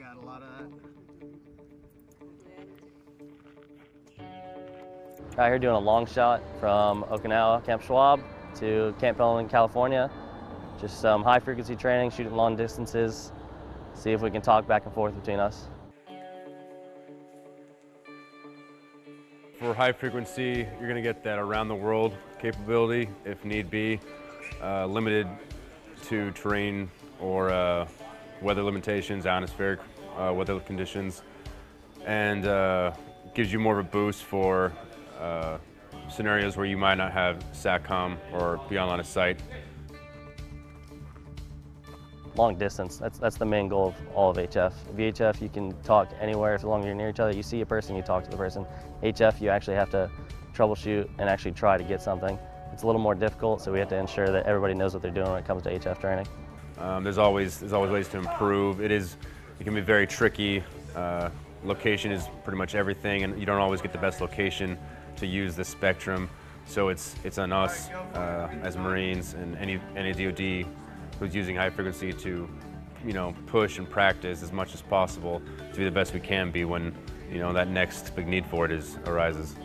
got a lot of that. Out here doing a long shot from Okinawa, Camp Schwab, to Camp Pendleton, California. Just some high frequency training, shooting long distances, see if we can talk back and forth between us. For high frequency, you're gonna get that around the world capability if need be, uh, limited to terrain or uh, weather limitations, ionospheric uh, weather conditions, and uh, gives you more of a boost for uh, scenarios where you might not have SATCOM or be on line of sight. Long distance, that's, that's the main goal of all of HF. VHF, you can talk anywhere as long as you're near each other. You see a person, you talk to the person. HF, you actually have to troubleshoot and actually try to get something. It's a little more difficult, so we have to ensure that everybody knows what they're doing when it comes to HF training. Um, there's always there's always ways to improve. It is it can be very tricky. Uh, location is pretty much everything, and you don't always get the best location to use the spectrum. So it's it's on us uh, as Marines and any any DoD who's using high frequency to you know push and practice as much as possible to be the best we can be when you know that next big need for it is arises.